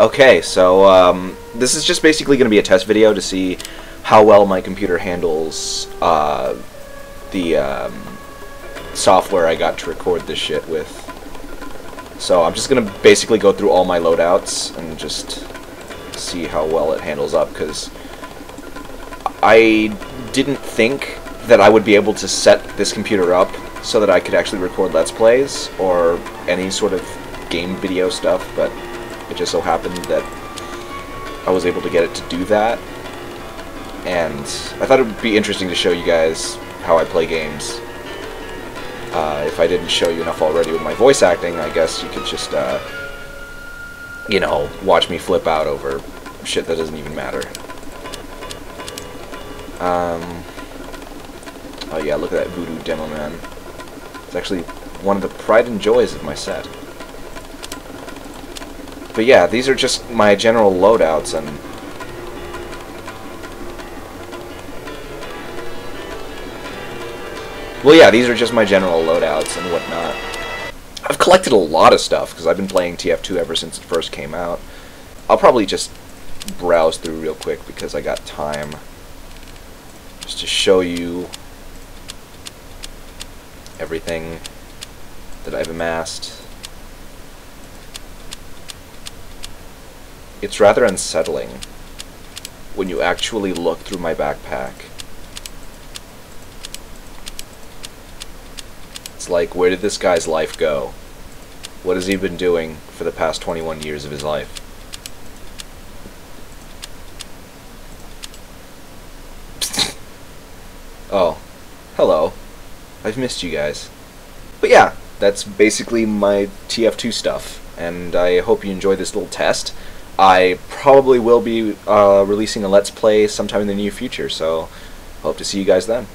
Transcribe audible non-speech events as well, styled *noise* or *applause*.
Okay, so um, this is just basically going to be a test video to see how well my computer handles uh, the um, software I got to record this shit with. So I'm just going to basically go through all my loadouts and just see how well it handles up, because I didn't think that I would be able to set this computer up so that I could actually record Let's Plays or any sort of game video stuff, but it just so happened that I was able to get it to do that. And I thought it would be interesting to show you guys how I play games. Uh, if I didn't show you enough already with my voice acting, I guess you could just, uh, you know, watch me flip out over shit that doesn't even matter. Um, oh yeah, look at that Voodoo Demoman. It's actually one of the pride and joys of my set. But yeah, these are just my general loadouts and Well, yeah, these are just my general loadouts and whatnot. I've collected a lot of stuff because I've been playing TF2 ever since it first came out. I'll probably just browse through real quick because I got time just to show you everything that I've amassed. It's rather unsettling when you actually look through my backpack. It's like, where did this guy's life go? What has he been doing for the past 21 years of his life? *laughs* oh, hello. I've missed you guys. But yeah, that's basically my TF2 stuff, and I hope you enjoy this little test. I probably will be uh, releasing a Let's Play sometime in the near future, so hope to see you guys then.